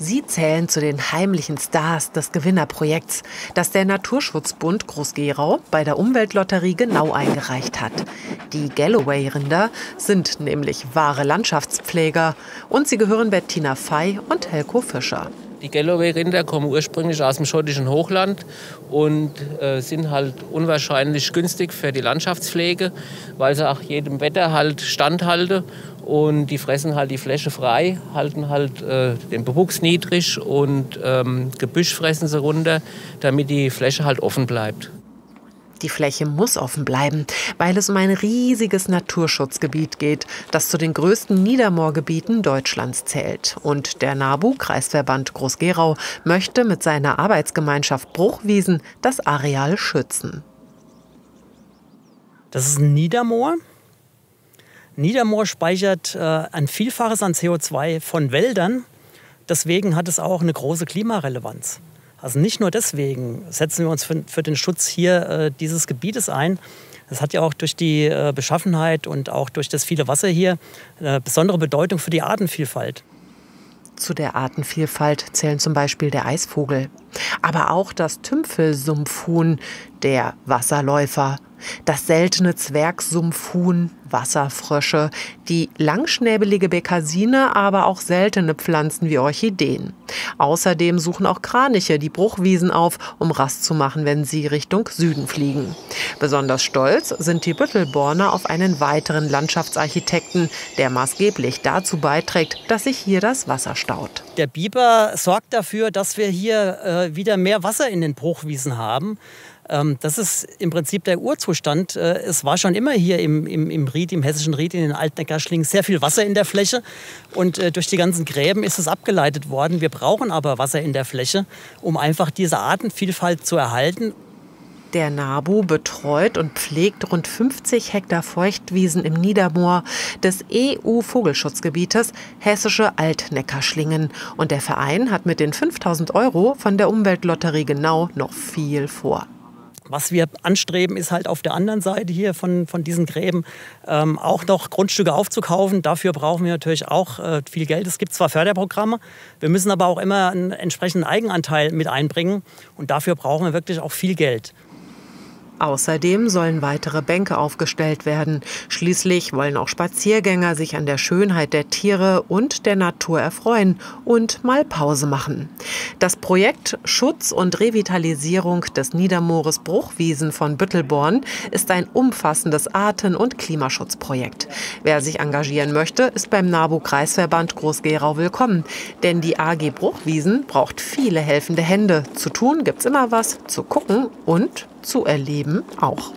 Sie zählen zu den heimlichen Stars des Gewinnerprojekts, das der Naturschutzbund Groß-Gerau bei der Umweltlotterie genau eingereicht hat. Die Galloway-Rinder sind nämlich wahre Landschaftspfleger und sie gehören Bettina Fey und Helko Fischer. Die Galloway-Rinder kommen ursprünglich aus dem schottischen Hochland und äh, sind halt unwahrscheinlich günstig für die Landschaftspflege, weil sie auch jedem Wetter halt standhalten und die fressen halt die Fläche frei, halten halt äh, den Bewuchs niedrig und ähm, Gebüsch fressen sie runter, damit die Fläche halt offen bleibt. Die Fläche muss offen bleiben, weil es um ein riesiges Naturschutzgebiet geht, das zu den größten Niedermoorgebieten Deutschlands zählt. Und der NABU, Kreisverband Groß-Gerau, möchte mit seiner Arbeitsgemeinschaft Bruchwiesen das Areal schützen. Das ist ein Niedermoor. Niedermoor speichert äh, ein Vielfaches an CO2 von Wäldern. Deswegen hat es auch eine große Klimarelevanz. Also nicht nur deswegen setzen wir uns für, für den Schutz hier äh, dieses Gebietes ein. Es hat ja auch durch die äh, Beschaffenheit und auch durch das viele Wasser hier eine besondere Bedeutung für die Artenvielfalt. Zu der Artenvielfalt zählen zum Beispiel der Eisvogel, aber auch das Tümpfelsumpfhuhn, der Wasserläufer, das seltene Zwergsumpfhuhn, Wasserfrösche, die langschnäbelige Bekasine, aber auch seltene Pflanzen wie Orchideen. Außerdem suchen auch Kraniche die Bruchwiesen auf, um Rast zu machen, wenn sie Richtung Süden fliegen. Besonders stolz sind die Büttelborner auf einen weiteren Landschaftsarchitekten, der maßgeblich dazu beiträgt, dass sich hier das Wasser staut. Der Biber sorgt dafür, dass wir hier äh, wieder mehr Wasser in den Bruchwiesen haben. Ähm, das ist im Prinzip der Urzustand. Äh, es war schon immer hier im, im, im Ried, im hessischen Ried, in den Altneckarschlingen sehr viel Wasser in der Fläche. Und äh, durch die ganzen Gräben ist es abgeleitet worden. Wir brauchen aber Wasser in der Fläche, um einfach diese Artenvielfalt zu erhalten. Der NABU betreut und pflegt rund 50 Hektar Feuchtwiesen im Niedermoor des EU-Vogelschutzgebietes Hessische Altneckarschlingen. Und der Verein hat mit den 5000 Euro von der Umweltlotterie genau noch viel vor. Was wir anstreben, ist halt auf der anderen Seite hier von, von diesen Gräben ähm, auch noch Grundstücke aufzukaufen. Dafür brauchen wir natürlich auch äh, viel Geld. Es gibt zwar Förderprogramme, wir müssen aber auch immer einen entsprechenden Eigenanteil mit einbringen. Und dafür brauchen wir wirklich auch viel Geld. Außerdem sollen weitere Bänke aufgestellt werden. Schließlich wollen auch Spaziergänger sich an der Schönheit der Tiere und der Natur erfreuen und mal Pause machen. Das Projekt Schutz und Revitalisierung des Niedermoores Bruchwiesen von Büttelborn ist ein umfassendes Arten- und Klimaschutzprojekt. Wer sich engagieren möchte, ist beim NABU-Kreisverband Groß-Gerau willkommen. Denn die AG Bruchwiesen braucht viele helfende Hände. Zu tun gibt's immer was, zu gucken und zu erleben auch.